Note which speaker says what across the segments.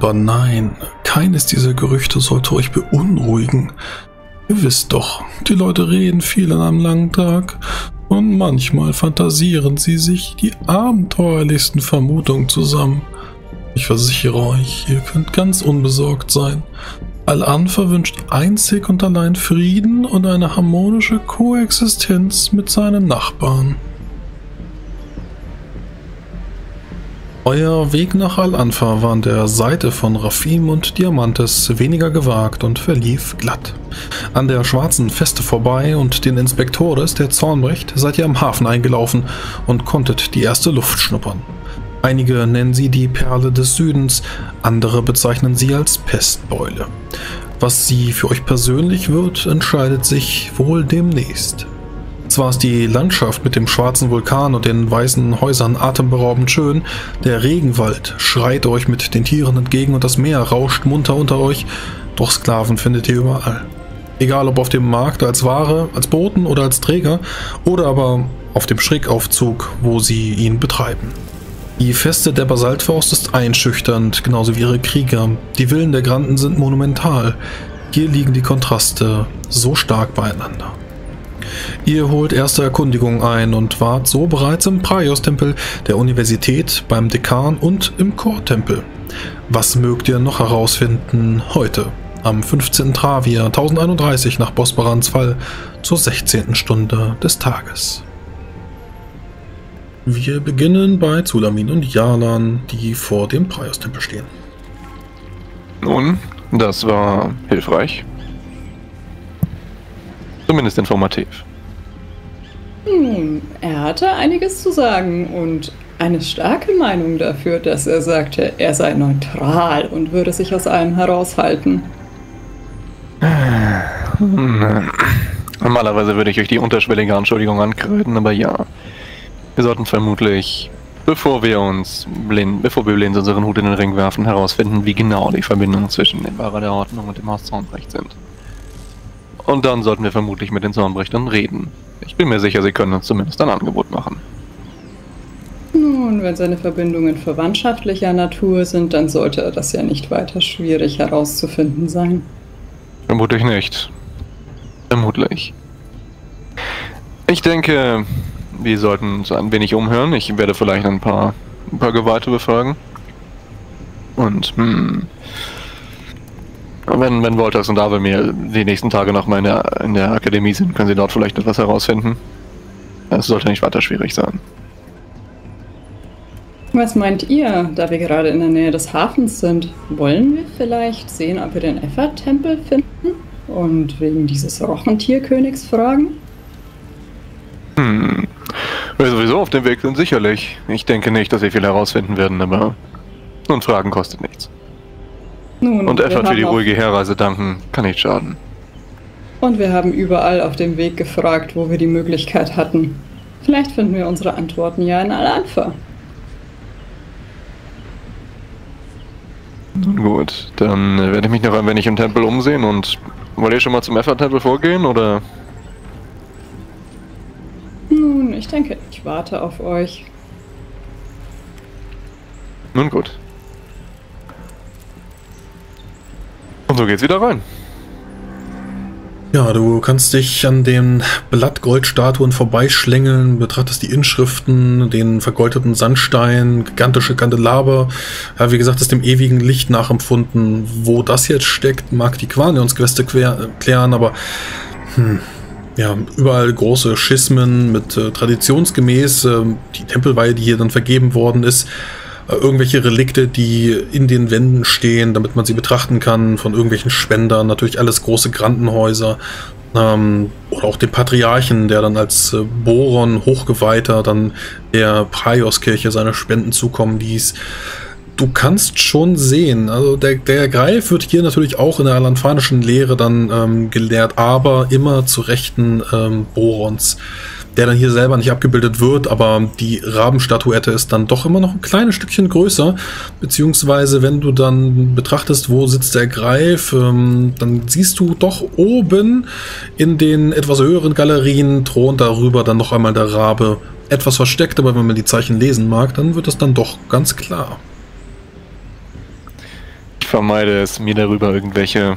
Speaker 1: Aber nein, keines dieser Gerüchte sollte euch beunruhigen. Ihr wisst doch, die Leute reden viel an einem langen Tag und manchmal fantasieren sie sich die abenteuerlichsten Vermutungen zusammen. Ich versichere euch, ihr könnt ganz unbesorgt sein. Al-Anfa wünscht einzig und allein Frieden und eine harmonische Koexistenz mit seinen Nachbarn. Euer Weg nach Al-Anfa war an der Seite von Rafim und Diamantes weniger gewagt und verlief glatt. An der schwarzen Feste vorbei und den Inspektores der Zornbrecht seid ihr am Hafen eingelaufen und konntet die erste Luft schnuppern. Einige nennen sie die Perle des Südens, andere bezeichnen sie als Pestbeule. Was sie für euch persönlich wird, entscheidet sich wohl demnächst. Zwar ist die Landschaft mit dem schwarzen Vulkan und den weißen Häusern atemberaubend schön, der Regenwald schreit euch mit den Tieren entgegen und das Meer rauscht munter unter euch, doch Sklaven findet ihr überall. Egal ob auf dem Markt als Ware, als Boten oder als Träger oder aber auf dem Schrägaufzug, wo sie ihn betreiben. Die Feste der Basaltfaust ist einschüchternd, genauso wie ihre Krieger. Die Villen der Granden sind monumental. Hier liegen die Kontraste so stark beieinander. Ihr holt erste Erkundigungen ein und wart so bereits im Praios-Tempel der Universität, beim Dekan und im Chortempel. Was mögt ihr noch herausfinden heute, am 15. Travia 1031 nach Bosbarans Fall zur 16. Stunde des Tages? Wir beginnen bei Zulamin und Jalan, die vor dem Praios-Tempel stehen.
Speaker 2: Nun, das war hilfreich. Zumindest informativ.
Speaker 3: Nun, er hatte einiges zu sagen und eine starke Meinung dafür, dass er sagte, er sei neutral und würde sich aus allem heraushalten.
Speaker 2: Normalerweise würde ich euch die unterschwellige Anschuldigung ankreiden, aber ja. Wir sollten vermutlich, bevor wir uns blind, bevor wir blind unseren Hut in den Ring werfen, herausfinden, wie genau die Verbindungen zwischen dem Wahrer der Ordnung und dem Haus Zornbrecht sind. Und dann sollten wir vermutlich mit den Zornbrechern reden. Ich bin mir sicher, sie können uns zumindest ein Angebot machen.
Speaker 3: Nun, wenn seine Verbindungen verwandtschaftlicher Natur sind, dann sollte das ja nicht weiter schwierig herauszufinden sein.
Speaker 2: Vermutlich nicht. Vermutlich. Ich denke, wir sollten uns ein wenig umhören. Ich werde vielleicht ein paar, ein paar Geweihte befragen. Und, hm, wenn, wenn Voltax und Ave mir die nächsten Tage noch mal in der, in der Akademie sind, können sie dort vielleicht etwas herausfinden. Es sollte nicht weiter schwierig sein.
Speaker 3: Was meint ihr, da wir gerade in der Nähe des Hafens sind? Wollen wir vielleicht sehen, ob wir den Effert-Tempel finden und wegen dieses Rochentierkönigs fragen?
Speaker 2: Hm. Wir sowieso auf dem Weg sind, sicherlich. Ich denke nicht, dass wir viel herausfinden werden, aber nun Fragen kostet nichts. Nun, und Effort für die ruhige Herreise danken kann nicht schaden.
Speaker 3: Und wir haben überall auf dem Weg gefragt, wo wir die Möglichkeit hatten. Vielleicht finden wir unsere Antworten ja in Al-Anfa.
Speaker 2: Nun gut, dann werde ich mich noch ein wenig im Tempel umsehen und wollt ihr schon mal zum Effort-Tempel vorgehen oder?
Speaker 3: Nun, ich denke, ich warte auf euch.
Speaker 2: Nun gut. Und so geht's wieder rein.
Speaker 1: Ja, du kannst dich an den Blattgoldstatuen vorbeischlängeln, betrachtest die Inschriften, den vergoldeten Sandstein, gigantische Kandelaber. Ja, wie gesagt, ist dem ewigen Licht nachempfunden. Wo das jetzt steckt, mag die Quanionsqueste klären, aber hm, ja, überall große Schismen mit äh, traditionsgemäß äh, die Tempelweihe, die hier dann vergeben worden ist. Äh, irgendwelche Relikte, die in den Wänden stehen, damit man sie betrachten kann, von irgendwelchen Spendern, natürlich alles große Grandenhäuser. Ähm, oder auch den Patriarchen, der dann als äh, Boron Hochgeweihter dann der Praioskirche seine Spenden zukommen ließ. Du kannst schon sehen, also der, der Greif wird hier natürlich auch in der alanfanischen Lehre dann ähm, gelehrt, aber immer zu Rechten ähm, Borons der dann hier selber nicht abgebildet wird, aber die Rabenstatuette ist dann doch immer noch ein kleines Stückchen größer, beziehungsweise wenn du dann betrachtest, wo sitzt der Greif, ähm, dann siehst du doch oben in den etwas höheren Galerien thront darüber dann noch einmal der Rabe. Etwas versteckt, aber wenn man die Zeichen lesen mag, dann wird das dann doch ganz klar.
Speaker 2: vermeide es, mir darüber irgendwelche.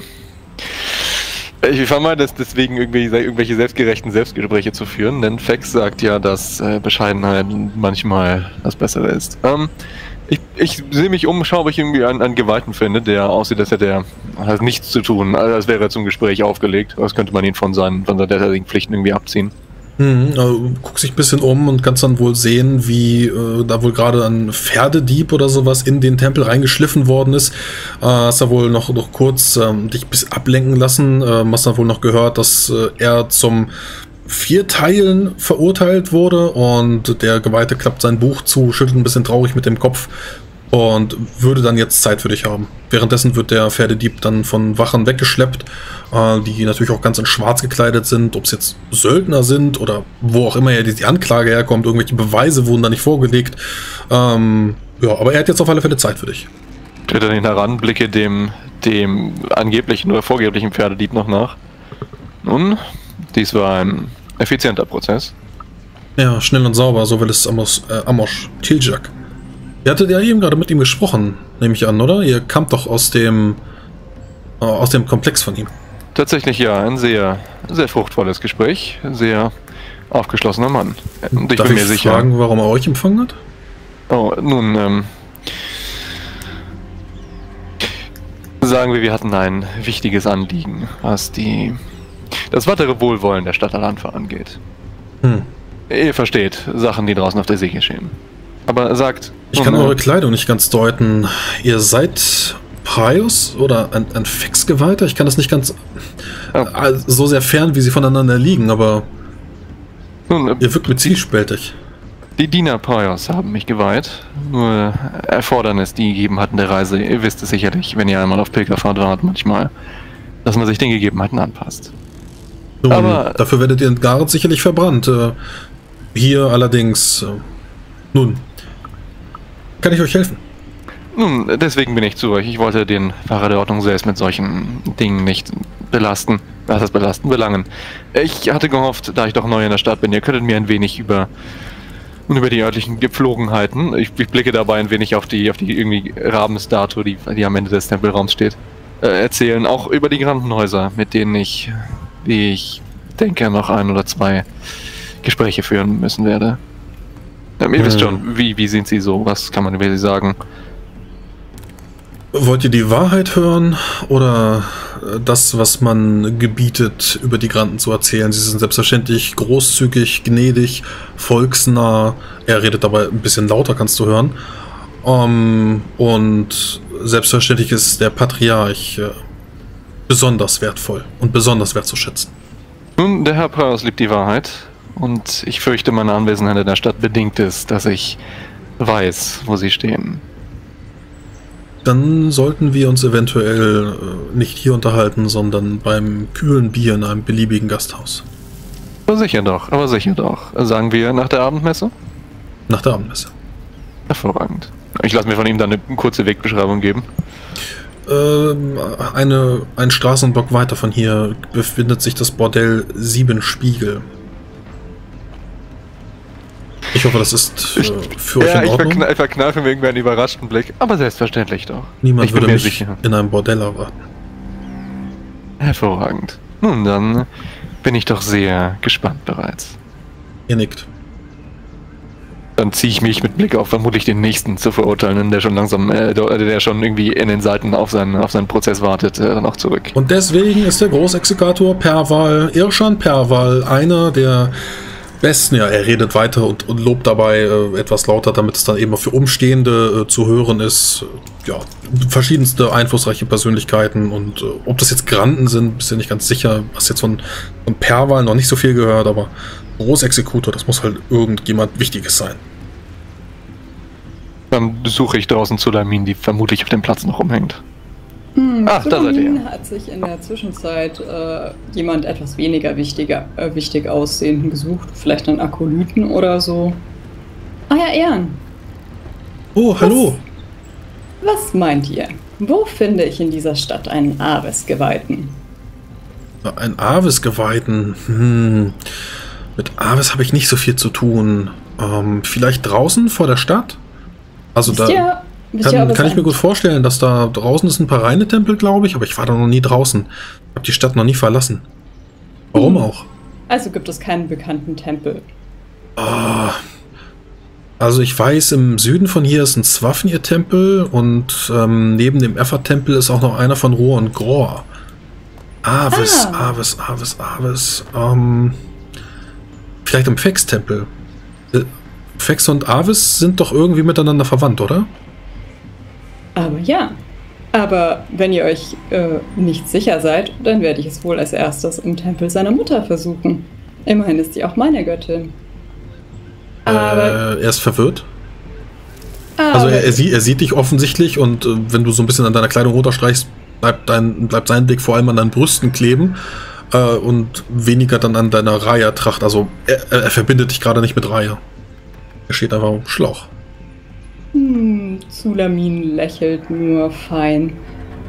Speaker 2: Ich vermeide es deswegen, irgendwelche, irgendwelche selbstgerechten Selbstgespräche zu führen, denn Fex sagt ja, dass äh, Bescheidenheit manchmal das Bessere ist. Ähm, ich, ich sehe mich um, schaue, ob ich irgendwie einen, einen Geweihten finde, der aussieht, als hätte er hat nichts zu tun, als wäre er zum Gespräch aufgelegt. Was könnte man ihn von seinen, von seinen derzeitigen Pflichten irgendwie abziehen?
Speaker 1: Mhm, also, guck sich ein bisschen um und kannst dann wohl sehen, wie äh, da wohl gerade ein Pferdedieb oder sowas in den Tempel reingeschliffen worden ist. Äh, hast da wohl noch, noch kurz ähm, dich bis ablenken lassen. Äh, hast dann wohl noch gehört, dass äh, er zum vier Teilen verurteilt wurde und der Geweihte klappt sein Buch zu, schüttelt ein bisschen traurig mit dem Kopf und würde dann jetzt Zeit für dich haben. Währenddessen wird der Pferdedieb dann von Wachen weggeschleppt, äh, die natürlich auch ganz in schwarz gekleidet sind, ob es jetzt Söldner sind oder wo auch immer ja die, Anklage herkommt, irgendwelche Beweise wurden da nicht vorgelegt. Ähm, ja, aber er hat jetzt auf alle Fälle Zeit für dich.
Speaker 2: Ich trete dann heran, blicke dem, dem angeblichen oder vorgeblichen Pferdedieb noch nach. Nun, dies war ein effizienter Prozess.
Speaker 1: Ja, schnell und sauber, so will es Amos, äh, Amos Tiljak. Ihr hattet ja eben gerade mit ihm gesprochen, nehme ich an, oder? Ihr kamt doch aus dem äh, aus dem Komplex von ihm.
Speaker 2: Tatsächlich ja, ein sehr, sehr fruchtvolles Gespräch, sehr aufgeschlossener Mann.
Speaker 1: Und ich Darf bin mir ich sicher. fragen, warum er euch empfangen hat?
Speaker 2: Oh, nun, ähm, sagen wir, wir hatten ein wichtiges Anliegen, was die das weitere Wohlwollen der Stadt Alanfa angeht. Hm. Ihr versteht Sachen, die draußen auf der See geschehen. Aber sagt.
Speaker 1: Ich kann eure Kleidung nicht ganz deuten. Ihr seid Prius oder ein, ein Fixgeweihter? Ich kann das nicht ganz oh. so sehr fern, wie sie voneinander liegen, aber Nun, äh, ihr wirkt mit zielspältig.
Speaker 2: Die Diener Prius haben mich geweiht. Nur Erfordernis, die gegeben hatten der Reise. Ihr wisst es sicherlich, wenn ihr einmal auf Pilgerfahrt wart, manchmal, dass man sich den Gegebenheiten anpasst.
Speaker 1: Nun, aber dafür werdet ihr in Gareth sicherlich verbrannt. Äh, hier allerdings. Äh, nun, kann ich euch helfen?
Speaker 2: Nun, deswegen bin ich zu euch. Ich wollte den Fahrer der Ordnung selbst mit solchen Dingen nicht belasten. Was heißt belasten? Belangen. Ich hatte gehofft, da ich doch neu in der Stadt bin, ihr könntet mir ein wenig über über die örtlichen Gepflogenheiten. Ich, ich, blicke dabei ein wenig auf die auf die irgendwie Rabenstatue, die, die am Ende des Tempelraums steht. Äh, erzählen auch über die Krankenhäuser, mit denen ich, wie ich denke, noch ein oder zwei Gespräche führen müssen werde. Ja, ihr wisst schon, wie, wie sind sie so? Was kann man über sie sagen?
Speaker 1: Wollt ihr die Wahrheit hören oder das, was man gebietet, über die Granten zu erzählen? Sie sind selbstverständlich großzügig, gnädig, volksnah. Er redet dabei ein bisschen lauter, kannst du hören. Um, ähm, und selbstverständlich ist der Patriarch äh, besonders wertvoll und besonders wertzuschätzen.
Speaker 2: Nun, der Herr Praus liebt die Wahrheit und ich fürchte, meine Anwesenheit in der Stadt bedingt es, dass ich weiß, wo sie stehen.
Speaker 1: Dann sollten wir uns eventuell äh, nicht hier unterhalten, sondern beim kühlen Bier in einem beliebigen Gasthaus.
Speaker 2: Aber sicher doch, aber sicher doch. Sagen wir nach der Abendmesse?
Speaker 1: Nach der Abendmesse.
Speaker 2: Hervorragend. Ich lasse mir von ihm dann eine kurze Wegbeschreibung geben.
Speaker 1: Ähm, eine, ein Straßenblock weiter von hier befindet sich das Bordell Siebenspiegel. Ich hoffe, das ist für, für euch
Speaker 2: ja, in Ordnung. Ja, ich verkneife mir irgendwie einen überraschten Blick, aber selbstverständlich doch.
Speaker 1: Niemand ich würde mich sicher. in einem Bordell erwarten.
Speaker 2: Hervorragend. Nun, dann bin ich doch sehr gespannt bereits.
Speaker 1: Ihr nickt.
Speaker 2: Dann ziehe ich mich mit Blick auf vermutlich den nächsten zu verurteilen, der schon langsam, äh, der schon irgendwie in den Seiten auf seinen, auf seinen Prozess wartet, äh, auch zurück.
Speaker 1: Und deswegen ist der Großexekutor Perwal, Irschan Perwal, einer der besten. Ja, er redet weiter und, und lobt dabei äh, etwas lauter, damit es dann eben auch für Umstehende äh, zu hören ist. Ja, verschiedenste einflussreiche Persönlichkeiten und äh, ob das jetzt Granden sind, bist ja nicht ganz sicher. Hast jetzt von, von Perwal noch nicht so viel gehört, aber Großexekutor, das muss halt irgendjemand Wichtiges sein.
Speaker 2: Dann suche ich draußen Sulamin, die vermutlich auf dem Platz noch rumhängt.
Speaker 3: Hm, Ach, da seid ihr. hat sich in der Zwischenzeit äh, jemand etwas weniger wichtiger, äh, wichtig aussehenden gesucht. Vielleicht einen Akolyten oder so. Ah ja, Ehren.
Speaker 1: Oh, hallo.
Speaker 3: Was, was meint ihr? Wo finde ich in dieser Stadt einen Aves-Geweihten?
Speaker 1: Ein Aves-Geweihten? Hm. Mit Aves habe ich nicht so viel zu tun. Ähm, vielleicht draußen vor der Stadt?
Speaker 3: Also Wisst da. Ihr,
Speaker 1: Kann, kann ich mir gut vorstellen, dass da draußen ist ein paar reine Tempel, glaube ich, aber ich war da noch nie draußen. Ich habe die Stadt noch nie verlassen. Warum hm. auch?
Speaker 3: Also gibt es keinen bekannten Tempel.
Speaker 1: Oh, also ich weiß, im Süden von hier ist ein Swafnir-Tempel und ähm, neben dem Effa-Tempel ist auch noch einer von Rohr und Gror. Avis, ah. Avis, Avis, Avis. Ähm, vielleicht im Fex-Tempel. Äh, Fex und Avis sind doch irgendwie miteinander verwandt, oder?
Speaker 3: Aber ja. Aber wenn ihr euch äh, nicht sicher seid, dann werde ich es wohl als erstes im Tempel seiner Mutter versuchen. Immerhin ist sie auch meine Göttin.
Speaker 1: Aber äh, er ist verwirrt. also er, er, sieht, er sieht dich offensichtlich und äh, wenn du so ein bisschen an deiner Kleidung runterstreichst, bleibt, dein, bleibt sein Blick vor allem an deinen Brüsten kleben äh, und weniger dann an deiner Raya-Tracht. Also er, er, verbindet dich gerade nicht mit Raya. Er steht einfach am Schlauch.
Speaker 3: Hm, Zulamin lächelt nur fein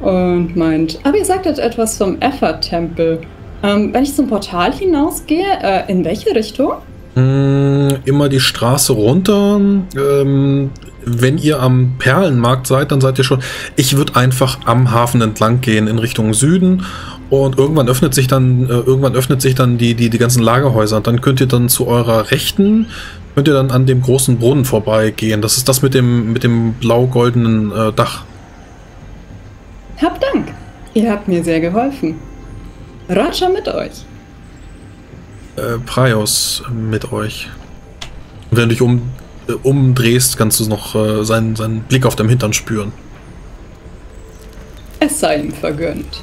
Speaker 3: und meint, aber ihr sagtet etwas vom Effort-Tempel. Ähm, wenn ich zum Portal hinausgehe, äh, in welche Richtung?
Speaker 1: Hm, immer die Straße runter. Ähm, wenn ihr am Perlenmarkt seid, dann seid ihr schon. Ich würde einfach am Hafen entlang gehen in Richtung Süden und irgendwann öffnet sich dann, äh, irgendwann öffnet sich dann die, die, die ganzen Lagerhäuser und dann könnt ihr dann zu eurer Rechten, könnt ihr dann an dem großen Brunnen vorbeigehen. Das ist das mit dem, mit dem blau-goldenen äh, Dach.
Speaker 3: Hab Dank. Ihr habt mir sehr geholfen. Raja mit euch.
Speaker 1: Äh, Praios mit euch. Wenn du dich um, äh, umdrehst, kannst du noch äh, seinen, seinen Blick auf dem Hintern spüren.
Speaker 3: Es sei ihm vergönnt.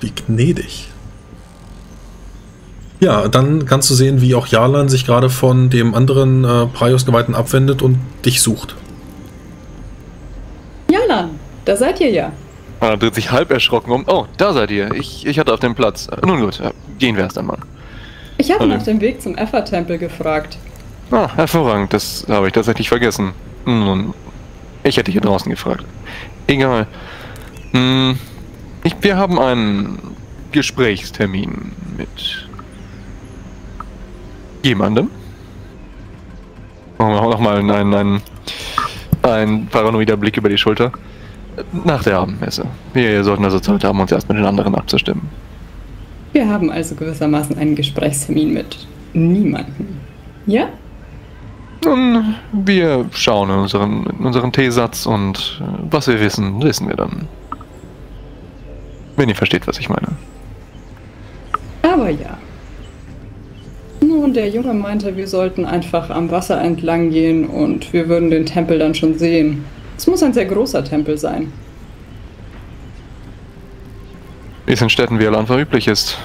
Speaker 1: Wie gnädig. Ja, dann kannst du sehen, wie auch Jalan sich gerade von dem anderen äh, Praios-Geweihten abwendet und dich sucht.
Speaker 3: Jalan, da seid ihr ja.
Speaker 2: Er dreht sich halb erschrocken um. Oh, da seid ihr. Ich, ich hatte auf dem Platz. Nun gut, gehen wir erst einmal.
Speaker 3: Ich habe nach dem Weg zum Effa-Tempel gefragt.
Speaker 2: Ah, hervorragend. Das habe ich tatsächlich vergessen. Nun, ich hätte hier draußen gefragt. Egal. Hm, ich, wir haben einen Gesprächstermin mit jemandem. Machen wir nochmal einen, einen, einen paranoider Blick über die Schulter. Nach der Abendmesse. Wir sollten also Zeit haben, uns erst mit den anderen abzustimmen.
Speaker 3: Wir haben also gewissermaßen einen Gesprächstermin mit niemandem. Ja?
Speaker 2: Nun, wir schauen in unseren, in unseren Teesatz und äh, was wir wissen, wissen wir dann. Wenn ihr versteht, was ich meine.
Speaker 3: Aber ja. Nun, der Junge meinte, wir sollten einfach am Wasser entlang gehen und wir würden den Tempel dann schon sehen. Es muss ein sehr großer Tempel sein.
Speaker 2: Wie es in Städten wie Alan üblich ist.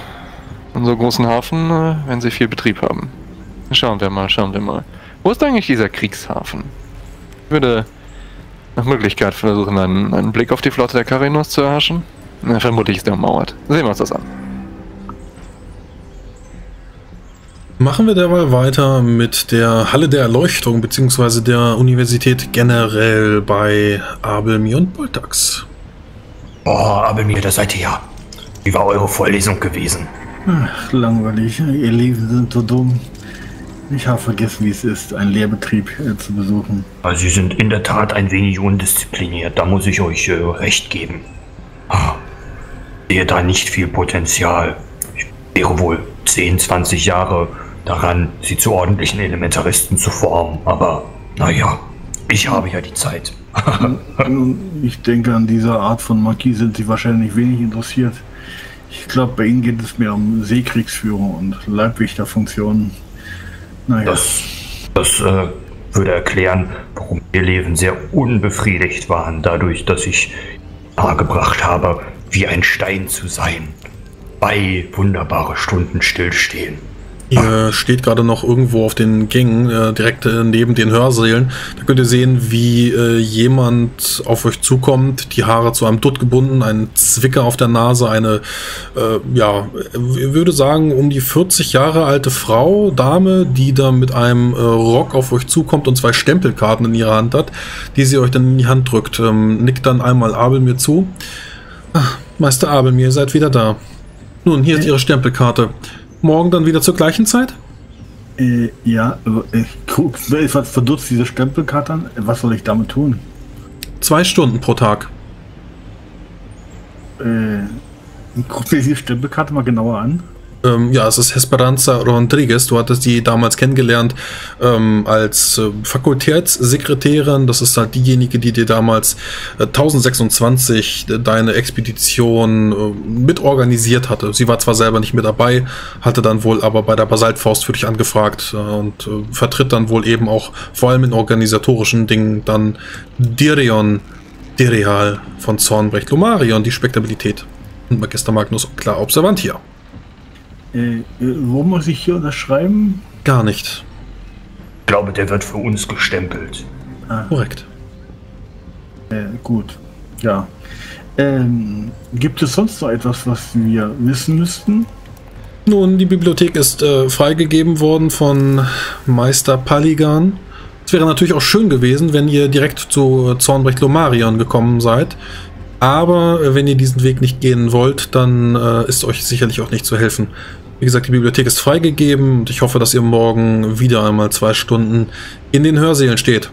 Speaker 2: In so großen Hafen, äh, wenn sie viel Betrieb haben. Schauen wir mal, schauen wir mal. Wo ist eigentlich dieser Kriegshafen? Ich würde nach Möglichkeit versuchen, einen, einen Blick auf die Flotte der Karinos zu erhaschen. Vermutlich ist er ummauert. Sehen wir uns das an.
Speaker 1: Machen wir derweil weiter mit der Halle der Erleuchtung bzw. der Universität generell bei Abelmir und Boltax.
Speaker 4: Boah, Abelmir, da seid ihr ja. Wie war eure Vorlesung gewesen?
Speaker 5: Ach, langweilig. Ihr Leben sind so dumm. Ich habe vergessen, wie es ist, einen Lehrbetrieb äh, zu besuchen.
Speaker 4: Also Sie sind in der Tat ein wenig undiszipliniert. Da muss ich euch äh, recht geben. Ah, sehe da nicht viel Potenzial. Ich wäre wohl 10, 20 Jahre daran, sie zu ordentlichen Elementaristen zu formen. Aber naja, ich habe ja die Zeit.
Speaker 5: ich denke, an dieser Art von Magie sind sie wahrscheinlich wenig interessiert. Ich glaube, bei ihnen geht es mehr um Seekriegsführung und Leibwächterfunktionen.
Speaker 4: Naja. Das, das äh, würde erklären, warum ihr Leben sehr unbefriedigt waren, dadurch, dass ich nahegebracht habe, wie ein Stein zu sein. Bei wunderbare Stunden stillstehen.
Speaker 1: Ihr steht gerade noch irgendwo auf den Gängen, äh, direkt äh, neben den Hörsälen. Da könnt ihr sehen, wie äh, jemand auf euch zukommt, die Haare zu einem Dutt gebunden, einen Zwicker auf der Nase, eine, äh, ja, ich würde sagen, um die 40 Jahre alte Frau, Dame, die da mit einem äh, Rock auf euch zukommt und zwei Stempelkarten in ihrer Hand hat, die sie euch dann in die Hand drückt. Ähm, nickt dann einmal Abel mir zu. Ach, Meister Abel, mir seid wieder da. Nun, hier ist Ihre Stempelkarte. Morgen dann wieder zur gleichen Zeit?
Speaker 5: Äh, ja, ich guck, verdutzt diese Stempelkarte an. Was soll ich damit tun?
Speaker 1: Zwei Stunden pro Tag.
Speaker 5: Äh, guck mir die Stempelkarte mal genauer an.
Speaker 1: Ähm, ja, es ist Esperanza Rodriguez. Du hattest die damals kennengelernt ähm, als äh, Fakultätssekretärin. Das ist halt diejenige, die dir damals äh, 1026 deine Expedition äh, mitorganisiert hatte. Sie war zwar selber nicht mit dabei, hatte dann wohl aber bei der Basaltfaust für dich angefragt äh, und äh, vertritt dann wohl eben auch vor allem in organisatorischen Dingen dann Dirion Dirial von Zornbrecht Lumarion, die Spektabilität. Und Magister Magnus klar observant hier.
Speaker 5: Äh, äh, wo muss ich hier unterschreiben?
Speaker 1: Gar nicht.
Speaker 4: Ich glaube, der wird für uns gestempelt.
Speaker 1: Korrekt.
Speaker 5: Äh, gut. Ja. Ähm, gibt es sonst noch etwas, was wir wissen müssten?
Speaker 1: Nun, die Bibliothek ist äh, freigegeben worden von Meister Paligan. Es wäre natürlich auch schön gewesen, wenn ihr direkt zu Zornbrecht Lomarion gekommen seid. Aber äh, wenn ihr diesen Weg nicht gehen wollt, dann äh, ist euch sicherlich auch nicht zu helfen. Wie gesagt, die Bibliothek ist freigegeben und ich hoffe, dass ihr morgen wieder einmal zwei Stunden in den Hörsälen steht.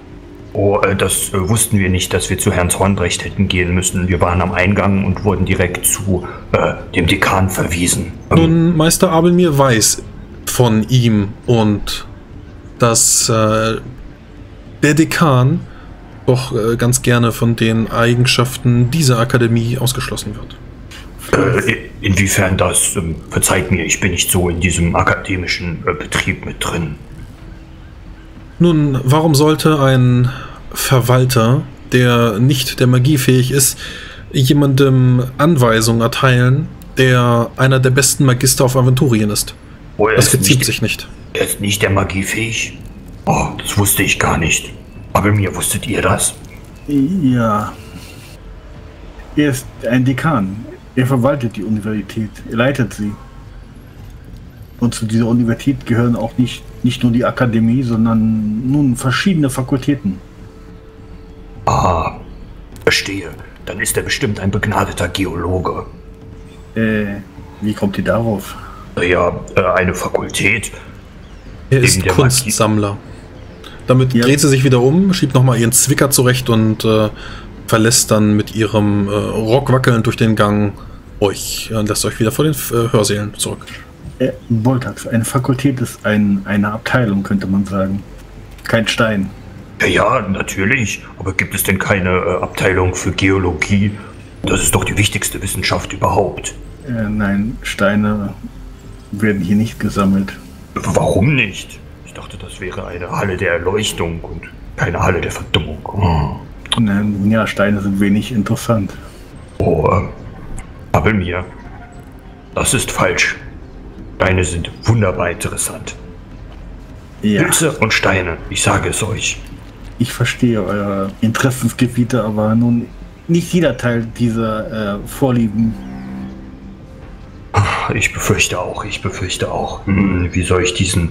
Speaker 4: Oh, äh, das äh, wussten wir nicht, dass wir zu Herrn Zornbrecht hätten gehen müssen. Wir waren am Eingang und wurden direkt zu äh, dem Dekan verwiesen. Ähm,
Speaker 1: Nun, Meister Abelmir weiß von ihm und dass äh, der Dekan doch äh, ganz gerne von den Eigenschaften dieser Akademie ausgeschlossen wird.
Speaker 4: äh, inwiefern das, ähm, verzeiht mir, ich bin nicht so in diesem akademischen äh, Betrieb mit drin.
Speaker 1: Nun, warum sollte ein Verwalter, der nicht der Magie fähig ist, jemandem Anweisungen erteilen, der einer der besten Magister auf Aventurien ist?
Speaker 4: Oh,
Speaker 1: Das geziemt
Speaker 4: nicht,
Speaker 1: sich nicht.
Speaker 4: Er ist nicht der Magie fähig? Oh, das wusste ich gar nicht. Aber mir wusstet ihr das?
Speaker 5: Ja. Er ist ein Dekan. Er verwaltet die Universität. Er leitet sie. Und zu dieser Universität gehören auch nicht, nicht nur die Akademie, sondern nun verschiedene Fakultäten.
Speaker 4: Ah, verstehe. Dann ist er bestimmt ein begnadeter Geologe.
Speaker 5: Äh, wie kommt ihr darauf?
Speaker 4: Ja, äh, eine Fakultät.
Speaker 1: Er ist Kunstsammler. Damit
Speaker 5: Ja.
Speaker 1: dreht sie sich wieder um, schiebt nochmal ihren Zwicker zurecht und äh, verlässt dann mit ihrem äh, Rock wackelnd durch den Gang euch und lässt euch wieder vor den äh, Hörsälen zurück.
Speaker 5: Äh, Boltax, eine Fakultät ist ein, eine Abteilung, könnte man sagen. Kein Stein.
Speaker 4: Ja, ja, natürlich. Aber gibt es denn keine äh, Abteilung für Geologie? Das ist doch die wichtigste Wissenschaft überhaupt.
Speaker 5: Äh, nein, Steine werden hier nicht gesammelt.
Speaker 4: Warum nicht? Ich dachte, das wäre eine Halle der Erleuchtung und keine Halle der Verdummung. Oh,
Speaker 5: ja, Steine sind wenig interessant.
Speaker 4: oh äh, aber mir. Das ist falsch. Steine sind wunderbar interessant.
Speaker 5: Ja,
Speaker 4: Pilze und Steine, ich sage es euch.
Speaker 5: ich verstehe eure Interessensgebiete, aber nun nicht jeder teilt diese äh, Vorlieben.
Speaker 4: Ich befürchte auch, ich befürchte auch. Hm, wie soll ich diesen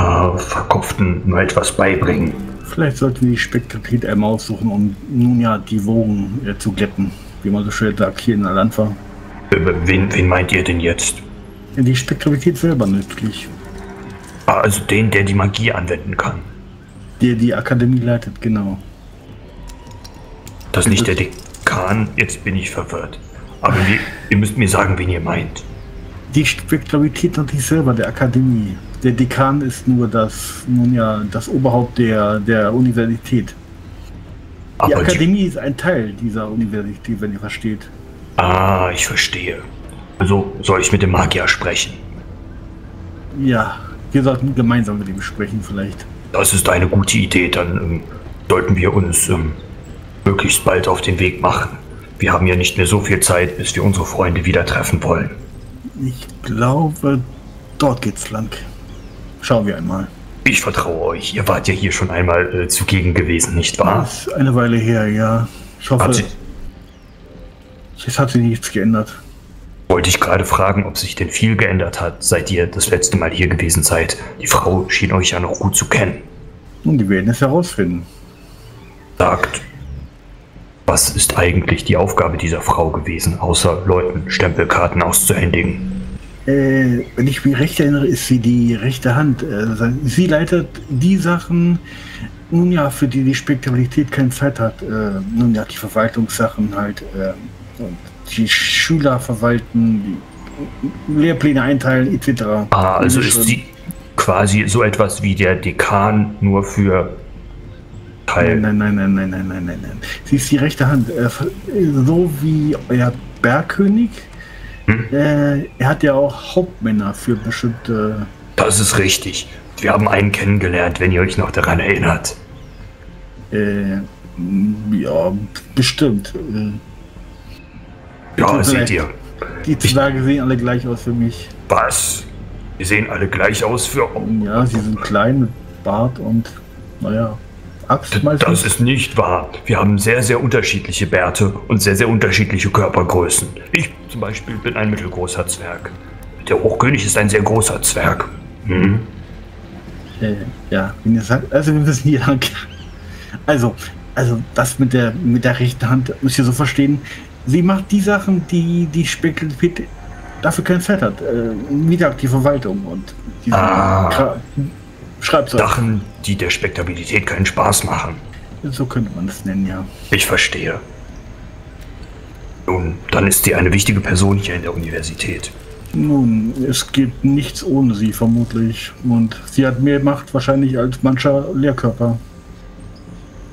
Speaker 4: äh, Verkopften mal etwas beibringen?
Speaker 5: Vielleicht sollten wir die Spektrität einmal aussuchen, um nun ja die Wogen äh, zu glätten, wie man so schön sagt hier in Alanfa.
Speaker 4: Äh, Wen, wen meint ihr denn jetzt?
Speaker 5: Die Spektrität selber nützlich,
Speaker 4: Also den, der die Magie anwenden kann.
Speaker 5: der die Akademie leitet, genau.
Speaker 4: Das ist nicht der Dekan, jetzt bin ich verwirrt. Aber wir, ihr müsst mir sagen, wen ihr meint.
Speaker 5: Die Spektrität natürlich selber der Akademie. Der Dekan ist nur das, nun ja, das Oberhaupt der, der Universität. Die
Speaker 4: Aber die,
Speaker 5: Akademie ist ein Teil dieser Universität, wenn ihr versteht.
Speaker 4: ah, ich verstehe. Also soll ich mit dem Magier sprechen?
Speaker 5: Ja, wir sollten gemeinsam mit ihm sprechen vielleicht.
Speaker 4: Das ist eine gute Idee, dann ähm, sollten wir uns ähm, möglichst bald auf den Weg machen. Wir haben ja nicht mehr so viel Zeit, bis wir unsere Freunde wieder treffen wollen.
Speaker 5: Ich glaube, dort geht's lang. Schauen wir einmal.
Speaker 4: Ich vertraue euch. Ihr wart ja hier schon einmal äh, zugegen gewesen, nicht wahr?
Speaker 5: Das ist eine Weile her, ja. Ich hoffe,
Speaker 4: Hat sie,
Speaker 5: es hat sich nichts geändert.
Speaker 4: wollte ich gerade fragen, ob sich denn viel geändert hat, seit ihr das letzte Mal hier gewesen seid. Die Frau schien euch ja noch gut zu kennen.
Speaker 5: Und die werden es herausfinden.
Speaker 4: Sagt, was ist eigentlich die Aufgabe dieser Frau gewesen, außer Leuten Stempelkarten auszuhändigen?
Speaker 5: Äh, wenn ich mich recht erinnere, ist sie die rechte Hand. Äh, sie leitet die Sachen, nun ja, für die die Spektabilität keine Zeit hat, äh, nun ja, die Verwaltungssachen halt, äh, und die Schüler verwalten, die Lehrpläne einteilen, etc.
Speaker 4: Ah, also ist sie quasi so etwas wie der Dekan nur für Teil.
Speaker 5: Nein, nein, nein, nein, nein, nein, nein, nein. Sie ist die rechte Hand. Äh, so wie euer Bergkönig.
Speaker 4: Hm?
Speaker 5: Äh, er hat ja auch Hauptmänner für bestimmte.
Speaker 4: Das ist richtig. Wir haben einen kennengelernt, wenn ihr euch noch daran erinnert.
Speaker 5: Äh, ja, bestimmt. Äh,
Speaker 4: Ja, seht ihr.
Speaker 5: Die Zwerge sehen alle gleich aus für mich.
Speaker 4: Was? Wir sehen alle gleich aus für.
Speaker 5: Ja, sie sind klein mit Bart und, naja, Axt
Speaker 4: Das
Speaker 5: meistens.
Speaker 4: ist nicht wahr. Wir haben sehr, sehr unterschiedliche Bärte und sehr, sehr unterschiedliche Körpergrößen. Ich zum Beispiel bin ein mittelgroßer Zwerg. Der Hochkönig ist ein sehr großer Zwerg. Hm?
Speaker 5: Äh, ja, wenn ihr sagt, also wir müssen hier lang. Also, also das mit der mit der rechten Hand müsst ihr so verstehen. Sie macht die Sachen, die die Spekulität dafür keine Zeit hat. Äh, wie gesagt, die Verwaltung und diese
Speaker 4: Ah.
Speaker 5: Kra- Schreibzeug.
Speaker 4: Sachen, die der Spektabilität keinen Spaß machen.
Speaker 5: So könnte man das nennen, ja.
Speaker 4: Ich verstehe. Nun, dann ist sie eine wichtige Person hier in der Universität.
Speaker 5: Nun, es geht nichts ohne sie vermutlich. Und sie hat mehr Macht wahrscheinlich als mancher Lehrkörper.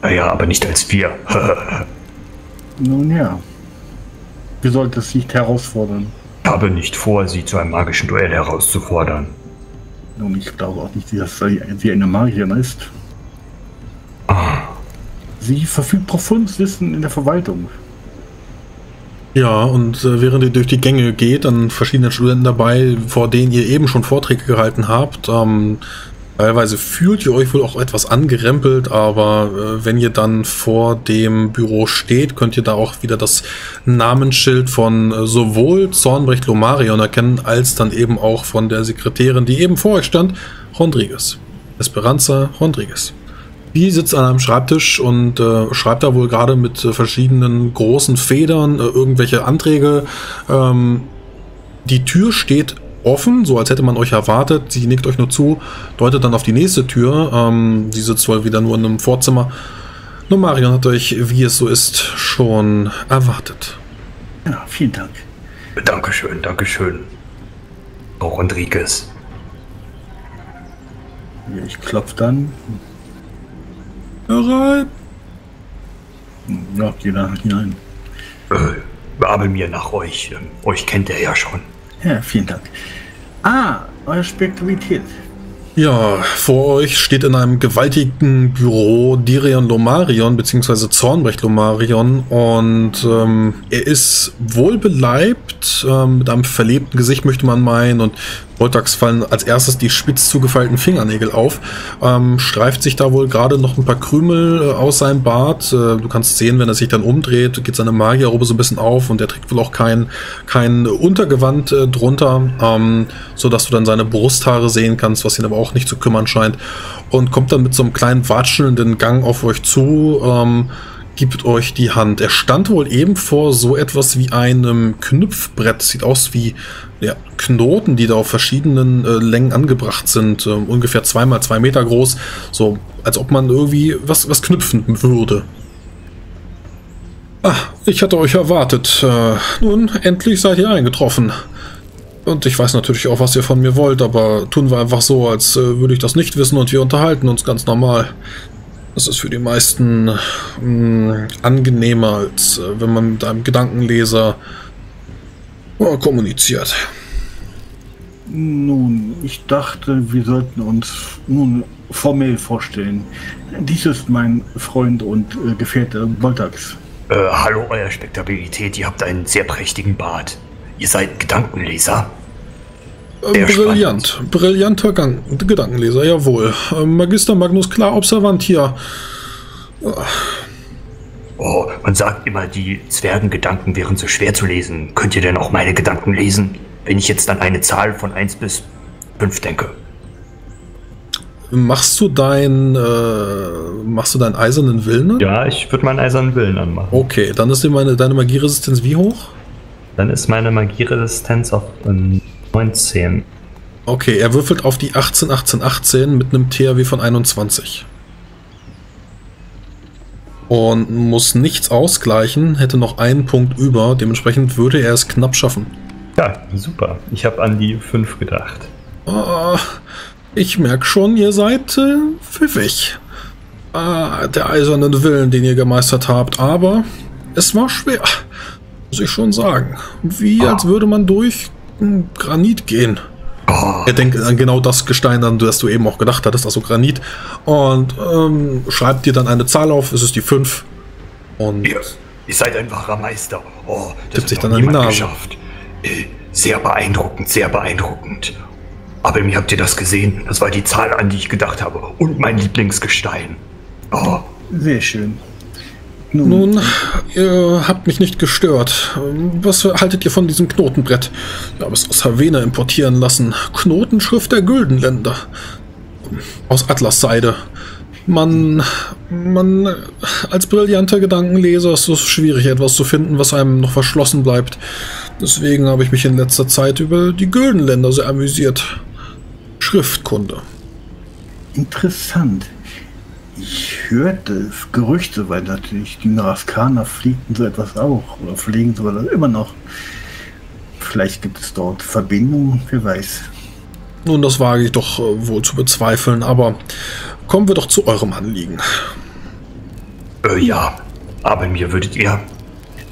Speaker 4: Naja, aber nicht als wir.
Speaker 5: Nun ja. Wir sollten es nicht herausfordern.
Speaker 4: Ich habe nicht vor, sie zu einem magischen Duell herauszufordern.
Speaker 5: Nun, ich glaube auch nicht, dass sie sie eine Magierin ist. Sie verfügt profundes Wissen in der Verwaltung.
Speaker 1: Ja, und äh, während ihr durch die Gänge geht, an verschiedenen Studenten dabei, vor denen ihr eben schon Vorträge gehalten habt, ähm, teilweise fühlt ihr euch wohl auch etwas angerempelt, aber äh, wenn ihr dann vor dem Büro steht, könnt ihr da auch wieder das Namensschild von äh, sowohl Zornbrecht Lomarion erkennen, als dann eben auch von der Sekretärin, die eben vor euch stand, Rodriguez. Esperanza Rodriguez. Die sitzt an einem Schreibtisch und äh, schreibt da wohl gerade mit äh, verschiedenen großen Federn äh, irgendwelche Anträge. Ähm, die Tür steht offen, so als hätte man euch erwartet. Sie nickt euch nur zu, deutet dann auf die nächste Tür. Ähm, die sitzt wohl wieder nur in einem Vorzimmer. Nur Marion hat euch, wie es so ist, schon erwartet.
Speaker 5: Ja, vielen Dank.
Speaker 4: Dankeschön, Dankeschön. Frau Rodriguez.
Speaker 5: Ich klopfe dann.
Speaker 1: Herein!
Speaker 5: Ja, geh da hinein.
Speaker 4: Äh, Babel mir nach euch. Ähm, euch kennt er ja schon.
Speaker 5: Ja, vielen Dank. Ah, eure Spektabilität.
Speaker 1: Ja, vor euch steht in einem gewaltigen Büro Dirion Lomarion bzw. Zornbrecht Lomarion und ähm, er ist wohlbeleibt, ähm, mit einem verlebten Gesicht möchte man meinen und Voltax fallen als erstes die spitz zugefeilten Fingernägel auf, ähm, streift sich da wohl gerade noch ein paar Krümel äh, aus seinem Bart. Äh, du kannst sehen, wenn er sich dann umdreht, geht seine Magierrobe so ein bisschen auf und er trägt wohl auch kein, kein Untergewand äh, drunter, ähm, so dass du dann seine Brusthaare sehen kannst, was ihn aber auch nicht zu kümmern scheint. Und kommt dann mit so einem kleinen watschelnden Gang auf euch zu, ähm, gibt euch die Hand. Er stand wohl eben vor so etwas wie einem Knüpfbrett. Sieht aus wie ja, Knoten, die da auf verschiedenen äh, Längen angebracht sind. Ähm, ungefähr zweimal zwei Meter groß. So, als ob man irgendwie was, was knüpfen würde. Ah, ich hatte euch erwartet. Äh, nun, endlich seid ihr eingetroffen. Und ich weiß natürlich auch, was ihr von mir wollt, aber tun wir einfach so, als äh, würde ich das nicht wissen und wir unterhalten uns ganz normal. Das ist für die meisten mh, angenehmer, als äh, wenn man mit einem Gedankenleser äh, kommuniziert.
Speaker 5: Nun, ich dachte, wir sollten uns nun formell vorstellen. Dies ist mein Freund und äh, Gefährte Voltax.
Speaker 4: Äh, hallo, euer Spektabilität. Ihr habt einen sehr prächtigen Bart. Ihr seid Gedankenleser.
Speaker 1: Äh,
Speaker 4: Sehr
Speaker 1: brillant. Brillanter Gang Gedankenleser, jawohl. Äh, Magister Magnus Klar Observant hier.
Speaker 4: Oh, man sagt immer, die Zwergengedanken wären so schwer zu lesen. Könnt ihr denn auch meine Gedanken lesen, wenn ich jetzt an eine Zahl von 1 bis 5 denke?
Speaker 1: Machst du dein, äh, machst du deinen eisernen Willen?
Speaker 6: Ja, ich würde meinen eisernen Willen anmachen.
Speaker 1: Okay, dann ist meine, deine Magieresistenz wie hoch?
Speaker 6: Dann ist meine Magieresistenz auf ähm, 19.
Speaker 1: Okay, er würfelt auf die 18, 18, 18 mit einem THW von 21. und muss nichts ausgleichen, hätte noch einen Punkt über. Dementsprechend würde er es knapp schaffen.
Speaker 6: Ja, super. Ich habe an die 5 gedacht.
Speaker 1: Ah, ich merke schon, ihr seid äh, pfiffig. Ah, der eiserne Willen, den ihr gemeistert habt, aber es war schwer. Muss ich schon sagen. Wie als würde man durch hm, Granit gehen. Er denkt an genau das Gestein, an das du eben auch gedacht hattest, also Granit. Und ähm, schreibt dir dann eine Zahl auf, es ist die 5. Und
Speaker 4: Ihr, ihr seid ein wahrer Meister. Oh, das
Speaker 1: Tippt
Speaker 4: hat
Speaker 1: sich dann an die
Speaker 4: niemand geschafft. Äh, Sehr beeindruckend, sehr beeindruckend. Aber mir habt ihr das gesehen? Das war die Zahl, an die ich gedacht habe. Und mein Lieblingsgestein. Oh,
Speaker 5: Sehr schön. Nun,
Speaker 1: nun, ihr habt mich nicht gestört. Was haltet ihr von diesem Knotenbrett? Ich habe es aus Havena importieren lassen. Knotenschrift der Güldenländer. Aus Atlasseide. Man, man, als brillanter Gedankenleser ist es schwierig, etwas zu finden, was einem noch verschlossen bleibt. Deswegen habe ich mich in letzter Zeit über die Güldenländer sehr amüsiert. Schriftkunde.
Speaker 5: interessant. Ich hörte Gerüchte, weil natürlich die Naraskaner fliegten so etwas auch. Oder pflegen so etwas immer noch. Vielleicht gibt es dort Verbindungen, wer weiß.
Speaker 1: Nun, das wage ich doch äh, wohl zu bezweifeln, aber kommen wir doch zu eurem Anliegen.
Speaker 4: äh, ja. Aber mir würdet ihr.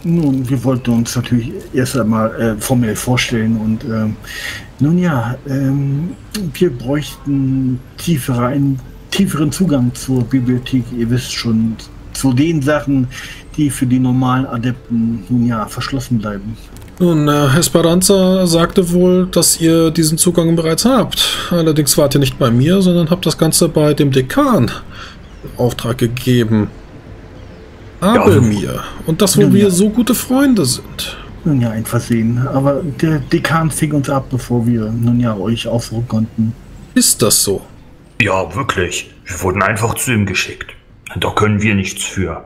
Speaker 5: Nun, wir wollten uns natürlich erst einmal äh, formell vorstellen und ähm, nun ja, ähm, wir bräuchten tiefere, einen tieferen Zugang zur Bibliothek. Ihr wisst schon, zu den Sachen, die für die normalen Adepten nun ja verschlossen bleiben.
Speaker 1: Nun, äh, Esperanza sagte wohl, dass ihr diesen Zugang bereits habt. Allerdings wart ihr nicht bei mir, sondern habt das Ganze bei dem Dekan Auftrag gegeben. Aber
Speaker 4: Ja.
Speaker 1: mir. Und das, wo
Speaker 5: Nun
Speaker 1: wir
Speaker 5: ja.
Speaker 1: so gute Freunde sind.
Speaker 5: Nun ja, ein Versehen. Aber der Dekan fing uns ab, bevor wir nun ja euch aufrufen konnten.
Speaker 1: Ist das so?
Speaker 4: Ja, wirklich. Wir wurden einfach zu ihm geschickt. Da können wir nichts für.